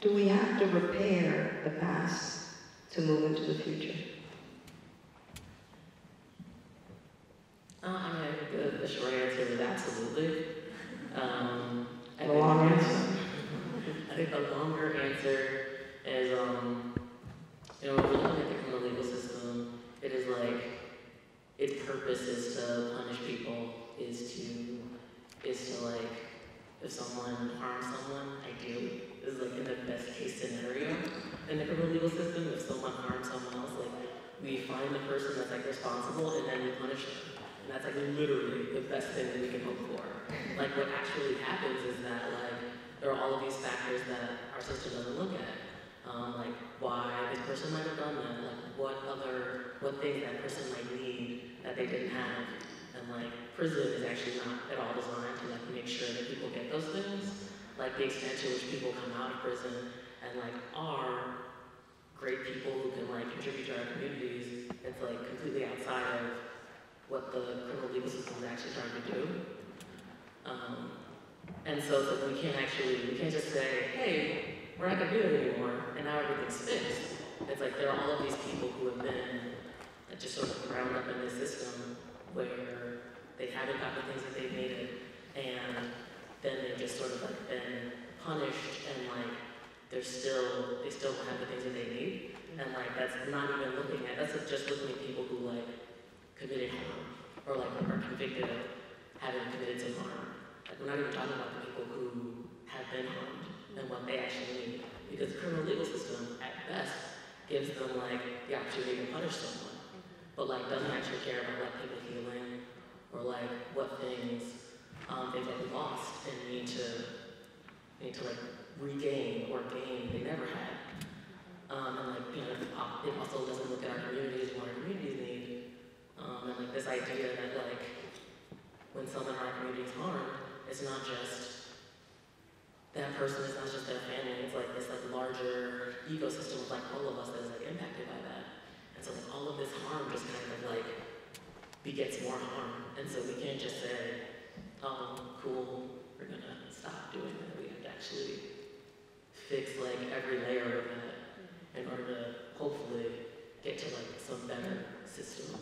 do we have to repair the past to move into the future? Uh, I mean, think the, the short answer is absolutely. Um, I The think- long answer? I think the longer answer is, um, you know, when we're looking at the criminal legal system, it is like, its purpose is to punish people, is to, is to like, if someone harms someone, ideally, this is like in the best case scenario in the criminal legal system, if someone harms someone else, like, we find the person that's like responsible and then we punish them. And that's like literally the best thing that we can hope for. Like what actually happens is that like there are all of these factors that our system doesn't look at. Um, like why this person might have done that, like what other, what things that person might need that they didn't have. And like prison is actually not at all designed to like make sure that people get those things. Like the extent to which people come out of prison and like are great people who can like contribute to our communities, it's like completely outside of what the criminal legal system is actually trying to do. Um, and so it's like we can't actually, we can't just say, hey, we're not gonna do it anymore, and now everything's fixed. It's like there are all of these people who have been just sort of ground up in this system where they haven't got the things that they've needed, and then they've just sort of like been punished and like still, they still don't have the things that they need. And like that's not even looking at, that's just looking at people who like committed harm or like are convicted of having committed some harm. Like we're not even talking about the people who have been harmed and what they actually need. Because the criminal legal system at best gives them like the opportunity to punish someone, but like doesn't actually care about like people healing or like what things um, they've like lost and need to need to like regain or gain they never had. Um, and like, you know, it also doesn't look at our communities, what our communities need. Um, and like this idea that like, when someone in our community is harmed, it's not just that person, it's not just their family, it's like this like larger ecosystem of like all of us that is like impacted by that. And so like all of this harm just kind of like begets more harm. And so we can't just say, oh, cool, we're gonna stop doing that. We have to actually fix like every layer of it mm-hmm. in order to hopefully get to like some better system.